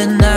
the night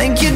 Thank you,